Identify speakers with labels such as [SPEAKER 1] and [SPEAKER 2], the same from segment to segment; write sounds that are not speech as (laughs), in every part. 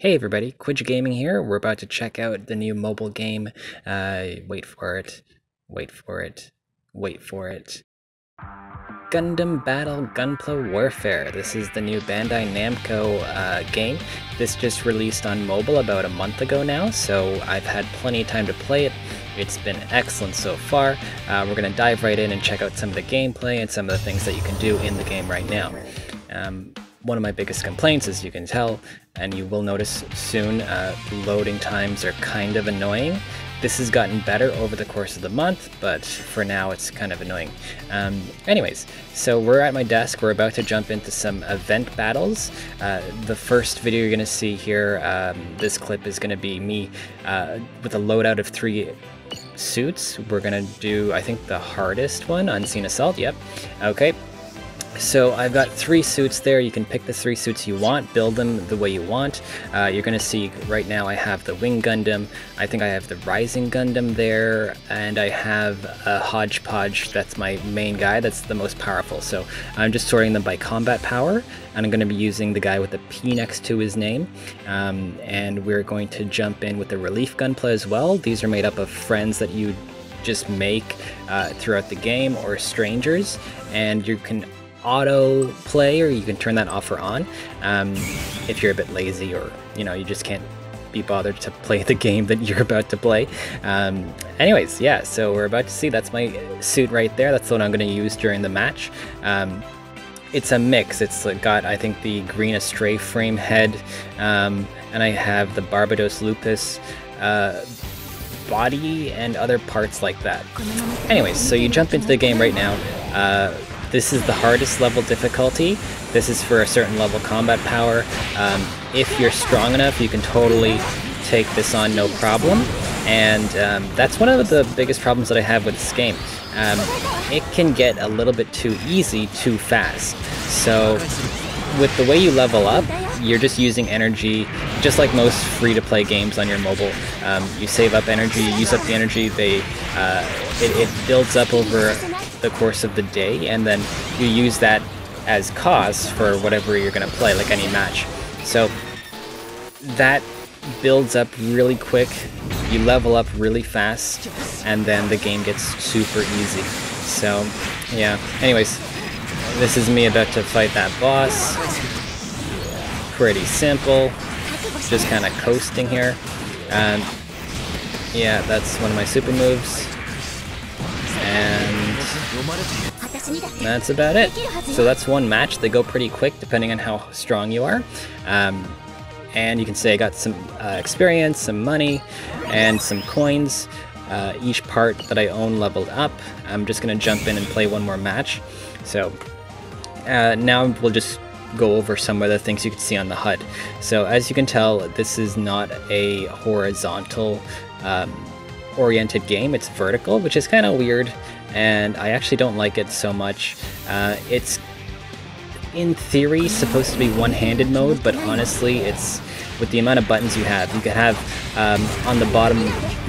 [SPEAKER 1] Hey everybody, Kwij Gaming here. We're about to check out the new mobile game. Uh, wait for it. Wait for it. Wait for it. Gundam Battle Gunpla Warfare. This is the new Bandai Namco uh, game. This just released on mobile about a month ago now, so I've had plenty of time to play it. It's been excellent so far. Uh, we're going to dive right in and check out some of the gameplay and some of the things that you can do in the game right now. Um, one of my biggest complaints, as you can tell, and you will notice soon, uh, loading times are kind of annoying. This has gotten better over the course of the month, but for now it's kind of annoying. Um, anyways, so we're at my desk. We're about to jump into some event battles. Uh, the first video you're to see here, um, this clip is to be me uh, with a loadout of three suits. We're to do, I think, the hardest one, Unseen Assault. Yep. Okay. So I've got three suits there. You can pick the three suits you want, build them the way you want. Uh, you're going to see right now I have the Wing Gundam, I think I have the Rising Gundam there, and I have a Hodgepodge, that's my main guy, that's the most powerful. So I'm just sorting them by combat power, and I'm going to be using the guy with the P next to his name. Um, and we're going to jump in with the Relief Gunpla as well. These are made up of friends that you just make uh, throughout the game or strangers, and you can auto play or you can turn that off or on um, if you're a bit lazy or you know you just can't be bothered to (laughs) play the game that you're about to play. Um, anyways yeah so we're about to see. That's my suit right there. That's the one I'm going to use during the match. Um, it's a mix. It's got I think the green astray frame head um, and I have the Barbatos Lupus uh, body and other parts like that. Anyways so you jump into the game right now. Uh, this is the hardest level difficulty. This is for a certain level combat power. Um, if you're strong enough, you can totally take this on no problem. And um, that's one of the biggest problems that I have with this game. Um, it can get a little bit too easy too fast. So with the way you level up, you're just using energy, just like most free-to-play games on your mobile. Um, you save up energy, you use up the energy, they uh, it, it builds up over the course of the day, and then you use that as cause for whatever you're going to play, like any match. So that builds up really quick, you level up really fast, and then the game gets super easy. So, yeah. Anyways, this is me about to fight that boss. Pretty simple. Just kind of coasting here. And yeah, that's one of my super moves. That's about it. So that's one match. They go pretty quick depending on how strong you are. Um, and you can say I got some uh, experience, some money, and some coins. Uh, each part that I own leveled up. I'm just going to jump in and play one more match. So uh, now we'll just go over some of the things you can see on the HUD. So as you can tell, this is not a horizontal um, oriented game, it's vertical, which is kind of weird, and I actually don't like it so much. Uh, it's in theory supposed to be one-handed mode, but honestly, it's with the amount of buttons you have. You can have um, on the bottom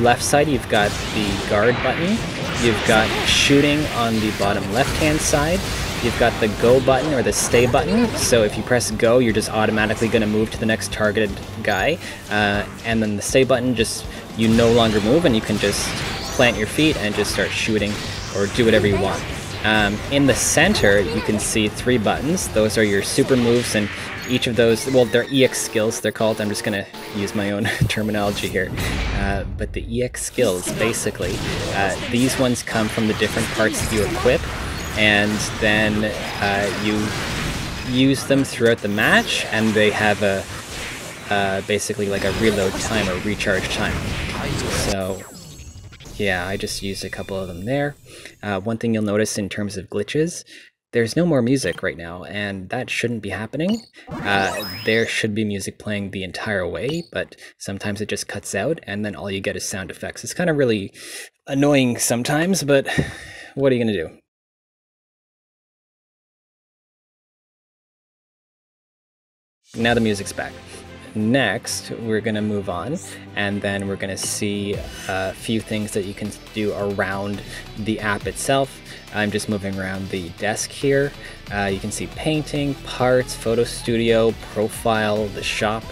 [SPEAKER 1] left side, you've got the guard button. You've got shooting on the bottom left-hand side. You've got the go button or the stay button. So if you press go, you're just automatically going to move to the next targeted guy. Uh, and then the stay button, just you no longer move and you can just plant your feet and just start shooting or do whatever you want. Um, in the center, you can see three buttons. Those are your super moves, and each of those, well, they're EX skills, they're called. I'm just going to use my own (laughs) terminology here. Uh, but the EX skills, basically, uh, these ones come from the different parts that you equip, and then uh, you use them throughout the match, and they have a uh, basically like a reload time or recharge time. So yeah, I just used a couple of them there. Uh, one thing you'll notice in terms of glitches, there's no more music right now, and that shouldn't be happening. Uh, there should be music playing the entire way, but sometimes it just cuts out, and then all you get is sound effects. It's kind of really annoying sometimes, but (sighs) what are you going to do? Now the music's back. next we're going to move on and then we're going to see a few things that you can do around the app itself. I'm just moving around the desk here. Uh, you can see painting, parts, photo studio, profile, the shop,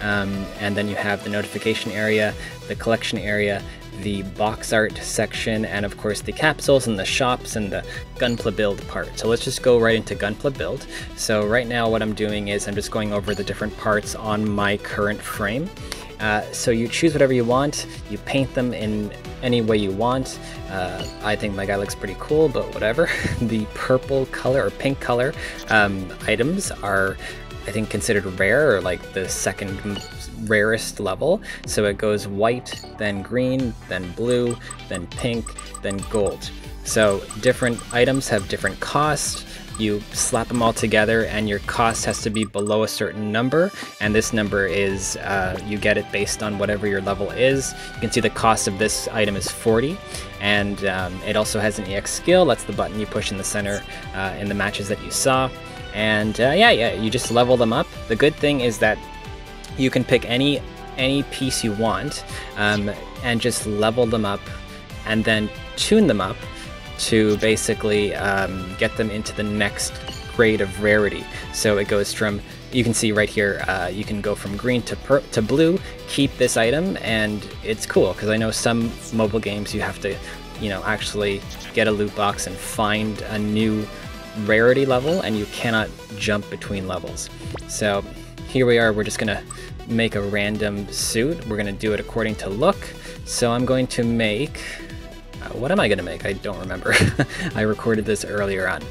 [SPEAKER 1] um, and then you have the notification area, the collection area, the box art section, and of course the capsules and the shops and the Gunpla build part. So let's just go right into Gunpla build. So right now what I'm doing is I'm just going over the different parts on my current frame. Uh, so you choose whatever you want, you paint them in any way you want. Uh, I think my guy looks pretty cool, but whatever. (laughs) the purple color or pink color um, items are I think considered rare or like the second rarest level. So it goes white, then green, then blue, then pink, then gold. So different items have different costs. You slap them all together and your cost has to be below a certain number. And this number is, uh, you get it based on whatever your level is. You can see the cost of this item is 40 and um, it also has an EX skill. That's the button you push in the center uh, in the matches that you saw. And uh, yeah, yeah, you just level them up. The good thing is that you can pick any any piece you want um, and just level them up and then tune them up to basically um, get them into the next grade of rarity. So it goes from you can see right here, uh, you can go from green to to blue, keep this item, and it's cool because I know some mobile games you have to, you know, actually get a loot box and find a new rarity level, and you cannot jump between levels. So here we are, we're just gonna make a random suit. We're gonna do it according to look. So I'm going to make, uh, what am I gonna make? I don't remember. (laughs) I recorded this earlier on.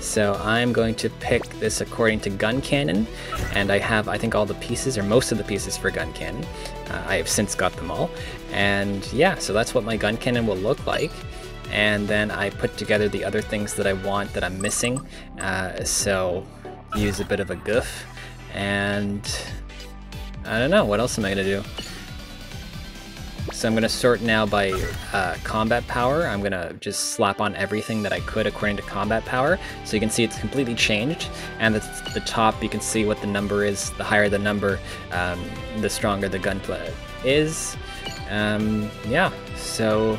[SPEAKER 1] So I'm going to pick this according to Guncannon, and I have, I think, all the pieces, or most of the pieces for Guncannon. Uh, I have since got them all. And yeah, so that's what my Guncannon will look like. And then I put together the other things that I want that I'm missing. Uh, so use a bit of a goof and I don't know, what else am I gonna do? So I'm gonna sort now by uh, combat power. I'm gonna just slap on everything that I could according to combat power. So you can see it's completely changed. And at the top, you can see what the number is. The higher the number, um, the stronger the Gunpla is. Um, yeah, so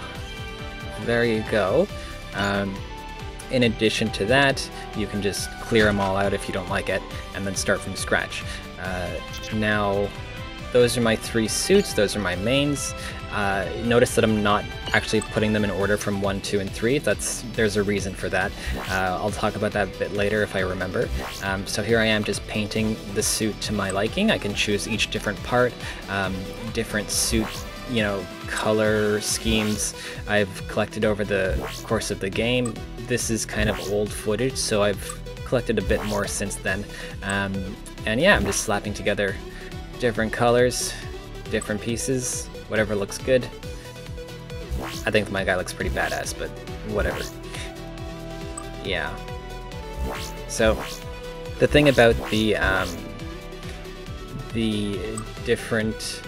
[SPEAKER 1] there you go. Um, in addition to that, you can just clear them all out if you don't like it, and then start from scratch. Uh, now, those are my three suits, those are my mains. Uh, notice that I'm not actually putting them in order from 1, 2, and 3. That's There's a reason for that. Uh, I'll talk about that a bit later if I remember. Um, so here I am just painting the suit to my liking. I can choose each different part, um, different suit you know, color schemes I've collected over the course of the game. This is kind of old footage, so I've collected a bit more since then. Um, and yeah, I'm just slapping together different colors, different pieces, whatever looks good. I think my guy looks pretty badass, but whatever. Yeah. So, the thing about the, um, the different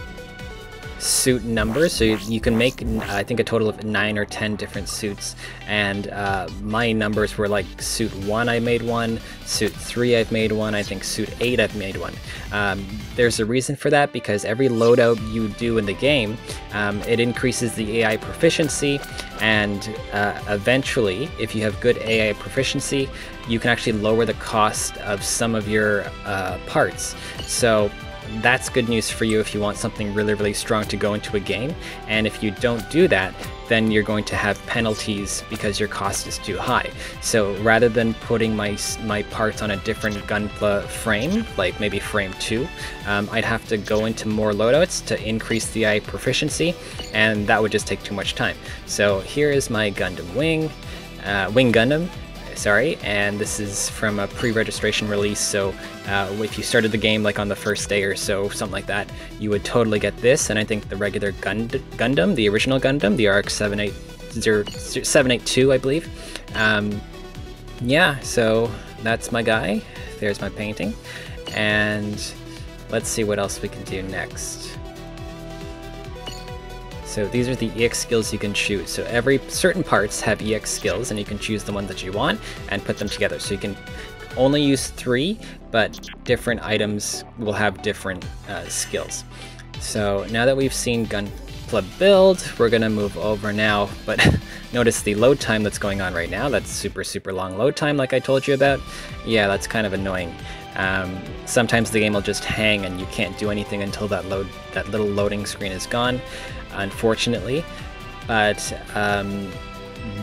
[SPEAKER 1] suit numbers. So you, you, can make, I think, a total of nine or ten different suits. And uh, my numbers were like suit one, I made one. Suit three, I've made one. I think suit eight, I've made one. Um, there's a reason for that because every loadout you do in the game, um, it increases the AI proficiency. And uh, eventually, if you have good AI proficiency, you can actually lower the cost of some of your uh, parts. So that's good news for you if you want something really, really strong to go into a game. And if you don't do that, then you're going to have penalties because your cost is too high. So rather than putting my my parts on a different Gunpla frame, like maybe frame 2, um, I'd have to go into more loadouts to increase the AI proficiency, and that would just take too much time. So here is my Gundam Wing, uh, Wing Gundam, sorry, and this is from a pre-registration release, so uh, if you started the game like on the first day or so, something like that, you would totally get this, and I think the regular Gund Gundam, the original Gundam, the RX 782, I believe. Um, yeah, so that's my guy. There's my painting. And let's see what else we can do next. So these are the EX skills you can choose. So every certain parts have EX skills and you can choose the ones that you want and put them together. So you can only use three, but different items will have different uh, skills. So now that we've seen gun club build, we're gonna move over now, but (laughs) notice the load time that's going on right now. That's super, super long load time like I told you about. Yeah, that's kind of annoying. Um, sometimes the game will just hang and you can't do anything until that load that little loading screen is gone, unfortunately. But um,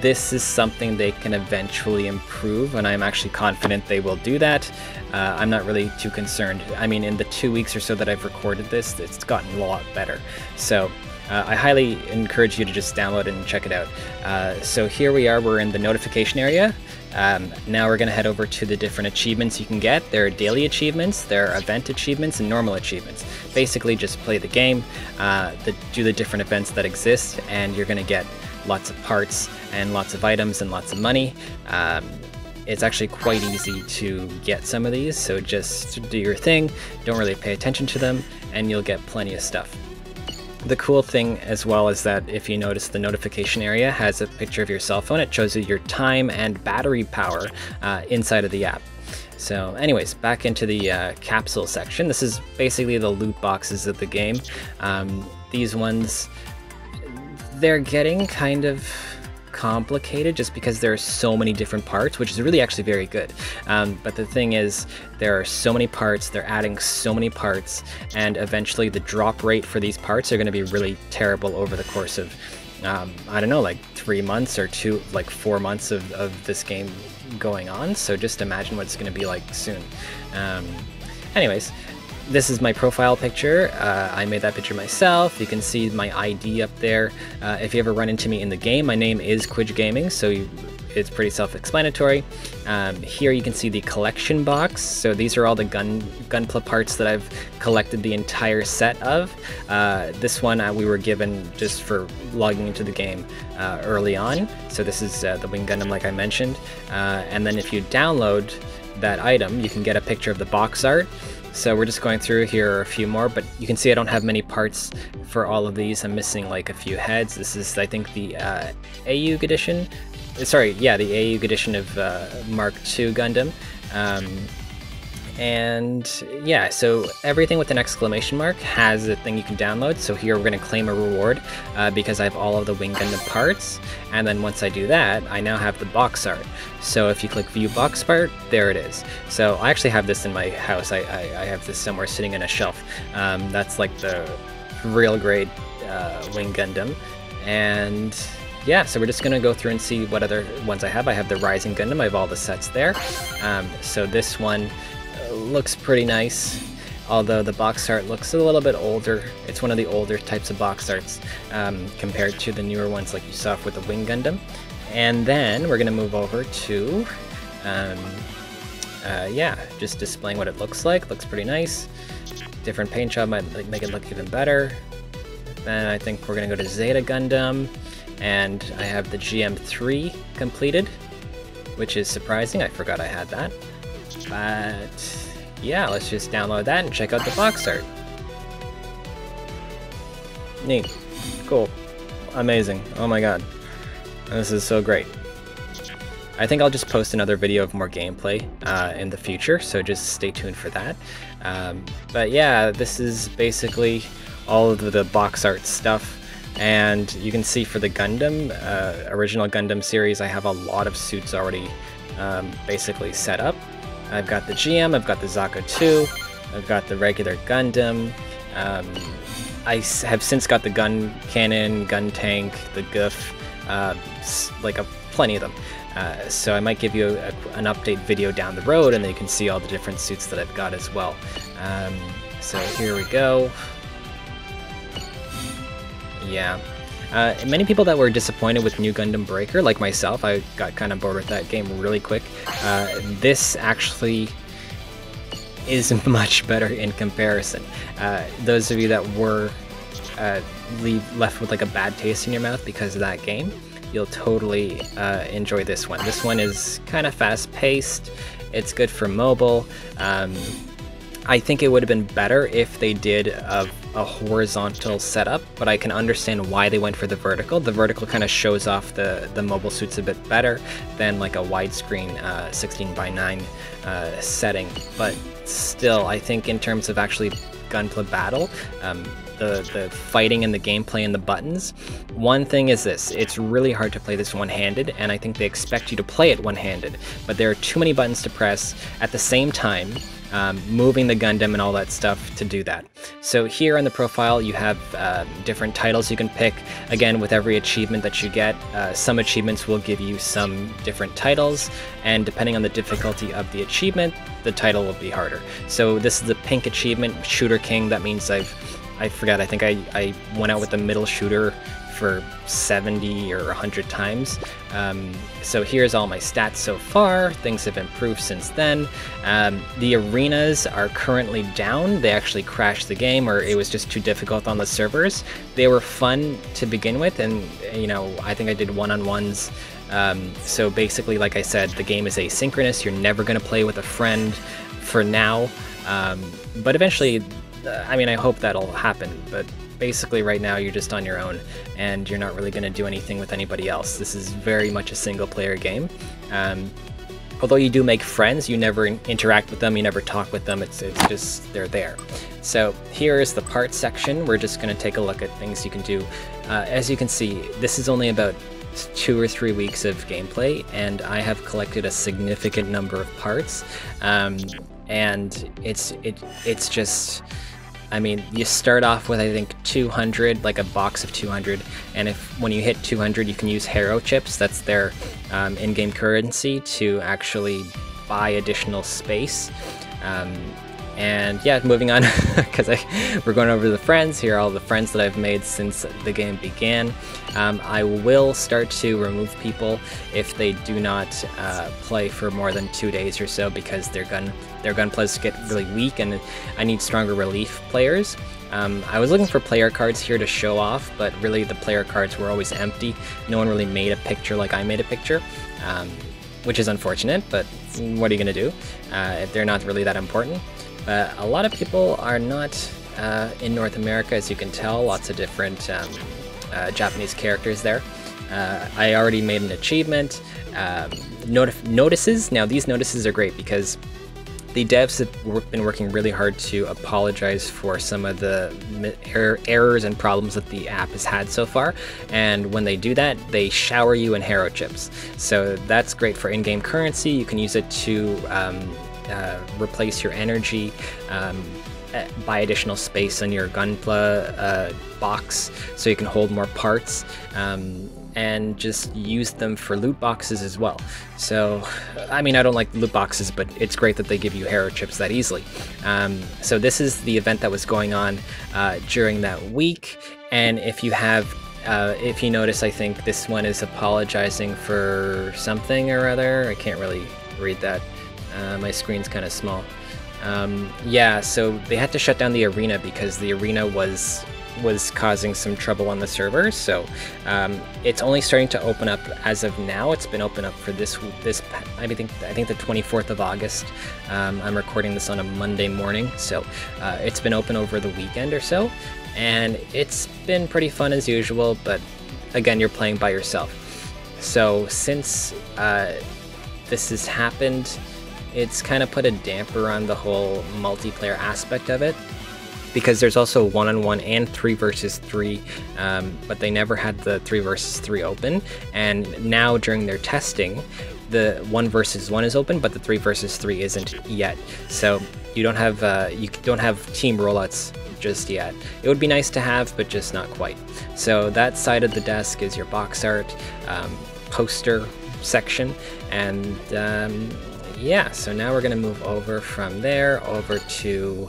[SPEAKER 1] this is something they can eventually improve, and I'm actually confident they will do that. Uh, I'm not really too concerned. I mean, in the two weeks or so that I've recorded this, it's gotten a lot better. So uh, I highly encourage you to just download and check it out. Uh, so here we are, we're in the notification area. Um, now we're going to head over to the different achievements you can get. There are daily achievements, there are event achievements, and normal achievements. Basically, just play the game, uh, the, do the different events that exist, and you're going to get lots of parts and lots of items and lots of money. Um, it's actually quite easy to get some of these, so just do your thing, don't really pay attention to them, and you'll get plenty of stuff. The cool thing as well is that if you notice the notification area has a picture of your cell phone, it shows you your time and battery power uh, inside of the app. So anyways, back into the uh, capsule section. This is basically the loot boxes of the game. Um, these ones, they're getting kind of complicated just because there are so many different parts, which is really actually very good. Um, but the thing is, there are so many parts, they're adding so many parts, and eventually the drop rate for these parts are going to be really terrible over the course of, um, I don't know, like three months or two, like four months of, of this game going on. So just imagine what it's going to be like soon. Um, anyways, this is my profile picture. Uh, I made that picture myself. You can see my ID up there. Uh, if you ever run into me in the game, my name is Kwij Gaming, so you, it's pretty self-explanatory. Um, here you can see the collection box. So these are all the gun Gunpla parts that I've collected the entire set of. Uh, this one uh, we were given just for logging into the game uh, early on. So this is uh, the Wing Gundam like I mentioned. Uh, and then if you download that item, you can get a picture of the box art. So we're just going through here a few more, but you can see I don't have many parts for all of these. I'm missing like a few heads. This is, I think, the uh, AUG edition. Sorry, yeah, the AUG edition of uh, Mark II Gundam. Um, and yeah, so everything with an exclamation mark has a thing you can download. So here we're going to claim a reward uh, because I have all of the Wing Gundam parts. And then once I do that, I now have the box art. So if you click view box art, there it is. So I actually have this in my house. I, I, I have this somewhere sitting in a shelf. Um, that's like the real grade uh, Wing Gundam. And yeah, so we're just going to go through and see what other ones I have. I have the Rising Gundam. I have all the sets there. Um, so this one looks pretty nice, although the box art looks a little bit older. It's one of the older types of box arts um, compared to the newer ones like you saw with the Wing Gundam. And then we're going to move over to, um, uh, yeah, just displaying what it looks like. Looks pretty nice. Different paint job might make it look even better. Then I think we're going to go to Zeta Gundam, and I have the GM3 completed, which is surprising. I forgot I had that. But yeah, let's just download that and check out the box art. Neat. Cool. Amazing. Oh my god. This is so great. I think I'll just post another video of more gameplay uh, in the future, so just stay tuned for that. Um, but yeah, this is basically all of the box art stuff. And you can see for the Gundam, uh, original Gundam series, I have a lot of suits already um, basically set up. I've got the GM, I've got the Zaku 2, I've got the regular Gundam. Um, I have since got the gun cannon, Guntank, the Gouf, uh, like a, plenty of them. Uh, so I might give you a, an update video down the road and then you can see all the different suits that I've got as well. Um, so here we go. Yeah. Uh, many people that were disappointed with New Gundam Breaker, like myself, I got kind of bored with that game really quick. Uh, this actually is (laughs) much better in comparison. Uh, those of you that were uh, leave, left with like a bad taste in your mouth because of that game, you'll totally uh, enjoy this one. This one is kind of fast-paced. It's good for mobile. Um, I think it would have been better if they did a a horizontal setup, but I can understand why they went for the vertical. The vertical kind of shows off the, the mobile suits a bit better than like a widescreen uh, 16 by 9 uh, setting, but still, I think in terms of actually Gunpla battle, um, the, the fighting and the gameplay and the buttons. One thing is this, it's really hard to play this one-handed, and I think they expect you to play it one-handed, but there are too many buttons to press at the same time, um, moving the Gundam and all that stuff to do that. So here on the profile you have uh, different titles you can pick. Again, with every achievement that you get, uh, some achievements will give you some different titles, and depending on the difficulty of the achievement, the title will be harder. So this is the pink achievement, Shooter King, that means I've I forgot, I think I, I went out with the middle shooter for 70 or 100 times. Um, so here's all my stats so far. Things have improved since then. Um, the arenas are currently down. They actually crashed the game or it was just too difficult on the servers. They were fun to begin with and, you know, I think I did one-on-ones um, so basically, like I said, the game is asynchronous. You're never going to play with a friend for now. Um, but eventually, uh, I mean, I hope that'll happen, but basically right now you're just on your own and you're not really going to do anything with anybody else. This is very much a single player game. Um, although you do make friends, you never interact with them, you never talk with them, it's, it's just, they're there. So here is the parts section. We're just going to take a look at things you can do. Uh, as you can see, this is only about two or three weeks of gameplay, and I have collected a significant number of parts. Um, and it's it it's just I mean, you start off with I think 200, like a box of 200, and if when you hit 200, you can use Hero chips. That's their um, in-game currency to actually buy additional space. Um, and yeah, moving on, (laughs) because we're going over the friends. Here are all the friends that I've made since the game began. Um, I will start to remove people if they do not uh, play for more than two days or so, because their gun their Gunplas get really weak, and I need stronger relief players. Um, I was looking for player cards here to show off, but really the player cards were always empty. No one really made a picture like I made a picture. Um, which is unfortunate, but what are you going to do? Uh, they're not really that important. But a lot of people are not uh, in North America, as you can tell. Lots of different um, uh, Japanese characters there. Uh, I already made an achievement. Um, notices. Now these notices are great because the devs have been working really hard to apologize for some of the er errors and problems that the app has had so far. And when they do that, they shower you in Hero chips. So that's great for in-game currency. You can use it to um, uh, replace your energy, um, eh, buy additional space on your Gunpla uh, box so you can hold more parts. Um, and just use them for loot boxes as well. So, I mean, I don't like loot boxes, but it's great that they give you hero chips that easily. Um, so this is the event that was going on uh, during that week, and if you have uh, if you notice, I think this one is apologizing for something or other. I can't really read that. Uh, my screen's kind of small. Um, yeah, so they had to shut down the arena because the arena was was causing some trouble on the server. So um, it's only starting to open up as of now. It's been open up for this this I think I think the 24th of August. Um, I'm recording this on a Monday morning, so uh, it's been open over the weekend or so, and it's been pretty fun as usual. But again, you're playing by yourself. So since uh, this has happened it's kind of put a damper on the whole multiplayer aspect of it because there's also one-on-one and three versus three um, but they never had the three versus three open. And now during their testing the one versus one is open but the three versus three isn't yet. So you don't have uh, you don't have team rollouts just yet. It would be nice to have but just not quite. So that side of the desk is your box art um, poster section and um, yeah, so now we're going to move over from there over to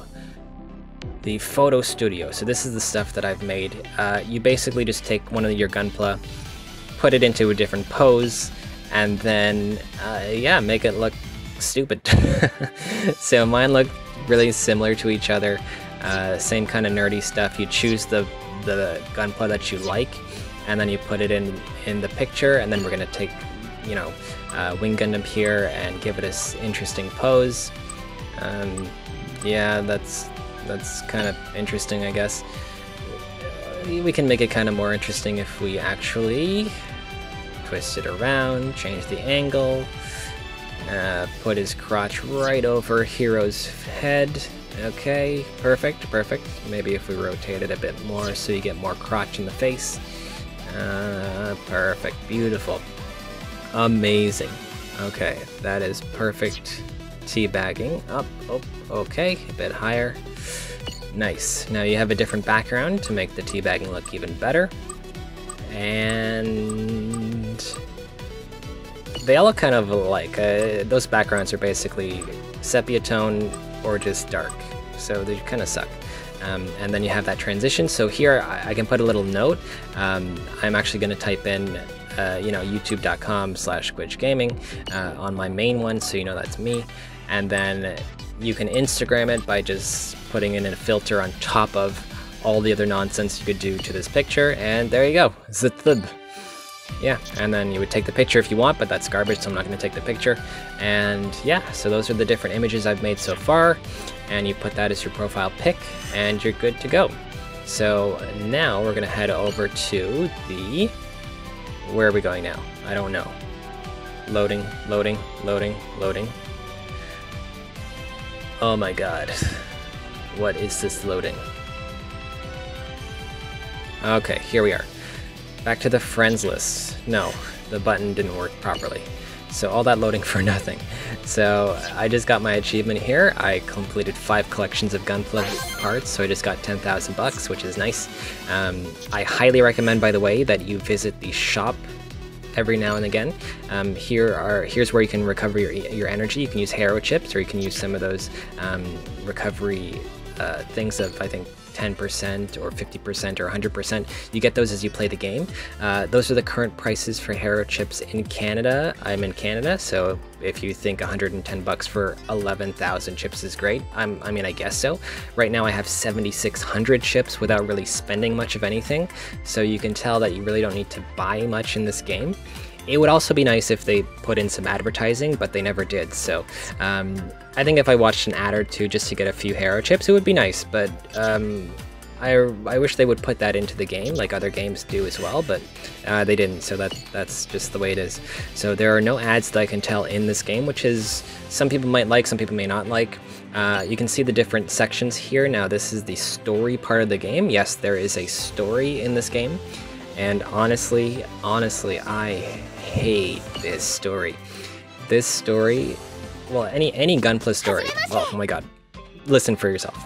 [SPEAKER 1] the photo studio. So this is the stuff that I've made. Uh, you basically just take one of your Gunpla, put it into a different pose, and then, uh, yeah, make it look stupid. (laughs) so mine look really similar to each other. Uh, same kind of nerdy stuff. You choose the, the Gunpla that you like, and then you put it in, in the picture, and then we're going to take you know, uh, Wing Gundam here and give it an interesting pose. Um, yeah, that's That's kind of interesting, I guess. We can make it kind of more interesting if we actually twist it around, change the angle, uh, put his crotch right over Hero's head. Okay, perfect, perfect. Maybe if we rotate it a bit more so you get more crotch in the face. Uh, perfect, beautiful. Amazing. Okay, that is perfect teabagging. Up, oh, okay, a bit higher. Nice. Now you have a different background to make the teabagging look even better. And they all look kind of alike. Uh, those backgrounds are basically sepia tone or just dark, so they kind of suck. Um, and then you have that transition. So here I, I can put a little note. Um, I'm actually going to type in, uh, you know, youtube.com slash kwijgaming uh, on my main one, so you know that's me. And then you can Instagram it by just putting in a filter on top of all the other nonsense you could do to this picture, and there you go, zitlib. Yeah, and then you would take the picture if you want, but that's garbage, so I'm not going to take the picture. And yeah, so those are the different images I've made so far, and you put that as your profile pic, and you're good to go. So now we're going to head over to the... Where are we going now? I don't know. Loading, loading, loading, loading. Oh my god. What is this loading? Okay, here we are. Back to the friends list. No, the button didn't work properly. So all that loading for (laughs) nothing. So I just got my achievement here. I completed five collections of Gunpla parts, so I just got 10,000 bucks, which is nice. Um, I highly recommend, by the way, that you visit the shop every now and again. Um, here are here's where you can recover your, your energy. You can use hero chips, or you can use some of those um, recovery uh, things of I think 10% or 50% or 100%. You get those as you play the game. Uh, those are the current prices for Hero chips in Canada. I'm in Canada, so if you think 110 bucks for 11,000 chips is great, I'm, I mean, I guess so. Right now I have 7,600 chips without really spending much of anything, so you can tell that you really don't need to buy much in this game. It would also be nice if they put in some advertising, but they never did. So um, I think if I watched an ad or two just to get a few hero chips, it would be nice. But um, I, I wish they would put that into the game like other games do as well, but uh, they didn't. So that that's just the way it is. So there are no ads that I can tell in this game, which is some people might like, some people may not like. Uh, you can see the different sections here. Now this is the story part of the game. Yes, there is a story in this game. And honestly, honestly, I hate this story. This story, well, any any Gunpla story. Oh, oh my god. Listen for yourself.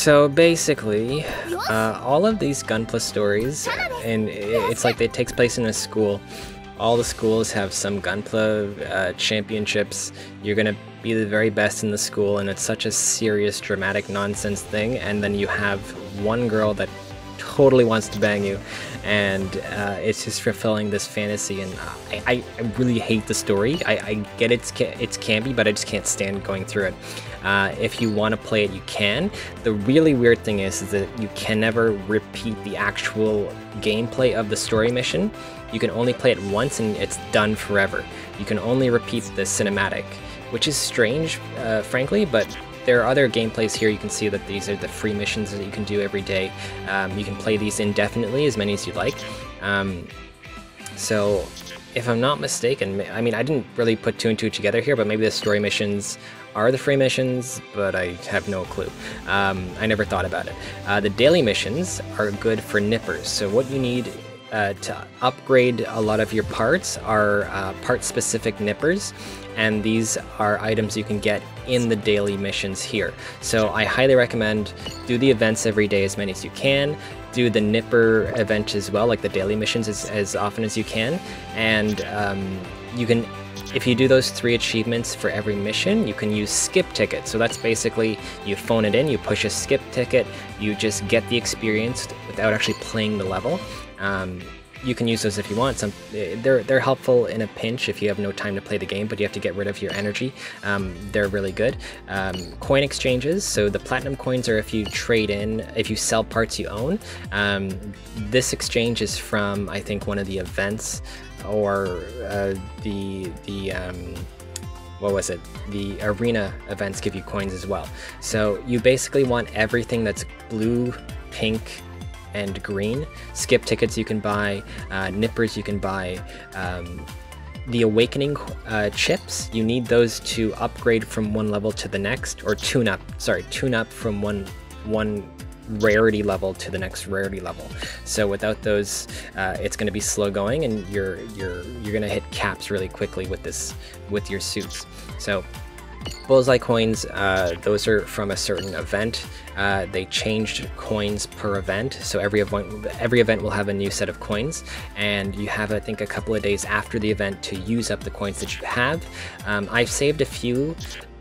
[SPEAKER 1] So basically, uh, all of these Gunpla stories, and it's like it takes place in a school. All the schools have some Gunpla uh, championships. You're gonna be the very best in the school, and it's such a serious, dramatic nonsense thing. And then you have one girl that totally wants to bang you, and uh, it's just fulfilling this fantasy. And I, I really hate the story. I, I get it's it's campy, but I just can't stand going through it. Uh, if you want to play it, you can. The really weird thing is, is that you can never repeat the actual gameplay of the story mission. You can only play it once and it's done forever. You can only repeat the cinematic, which is strange, uh, frankly, but there are other gameplays here. You can see that these are the free missions that you can do every day. Um, you can play these indefinitely, as many as you like. Um, so if I'm not mistaken, I mean, I didn't really put two and two together here, but maybe the story missions are the free missions, but I have no clue. Um, I never thought about it. Uh, the daily missions are good for nippers. So what you need uh, to upgrade a lot of your parts are uh, part-specific nippers, and these are items you can get in the daily missions here. So I highly recommend do the events every day as many as you can, do the nipper event as well, like the daily missions as, as often as you can, and um, you can if you do those three achievements for every mission, you can use skip ticket. So that's basically you phone it in, you push a skip ticket, you just get the experience without actually playing the level. Um, you can use those if you want. Some they're they're helpful in a pinch if you have no time to play the game, but you have to get rid of your energy. Um, they're really good. Um, coin exchanges. So the platinum coins are if you trade in, if you sell parts you own. Um, this exchange is from I think one of the events or uh, the the um, what was it? The arena events give you coins as well. So you basically want everything that's blue, pink, and green. Skip tickets you can buy, uh, nippers you can buy. Um, the awakening uh, chips you need those to upgrade from one level to the next or tune up sorry tune up from one one rarity level to the next rarity level so without those uh, it's going to be slow going and you're you're you're going to hit caps really quickly with this with your suits so Bullseye coins, uh, those are from a certain event. Uh, they changed coins per event, so every event every event will have a new set of coins, and you have I think a couple of days after the event to use up the coins that you have. Um, I've saved a few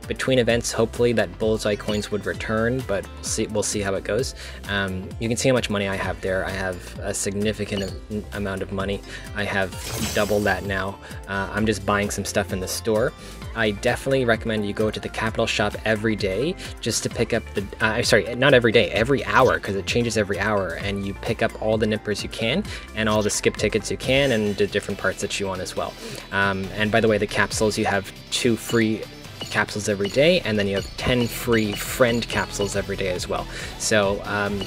[SPEAKER 1] between events, hopefully that bullseye coins would return, but we'll see, we'll see how it goes. Um, you can see how much money I have there. I have a significant amount of money. I have double that now. Uh, I'm just buying some stuff in the store. I definitely recommend you go to the Capital Shop every day just to pick up the. Uh, sorry, not every day, every hour because it changes every hour, and you pick up all the nippers you can and all the skip tickets you can and the different parts that you want as well. Um, and by the way, the capsules you have two free capsules every day, and then you have 10 free friend capsules every day as well. So um,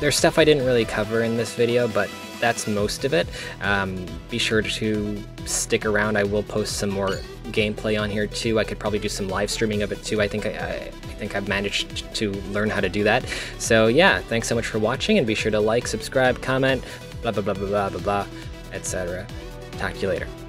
[SPEAKER 1] there's stuff I didn't really cover in this video, but that's most of it. Um, be sure to stick around. I will post some more gameplay on here too. I could probably do some live streaming of it too. I think I, I, think I've managed to learn how to do that. So yeah, thanks so much for watching, and be sure to like, subscribe, comment, blah blah blah blah blah blah blah, etc. Talk to you later.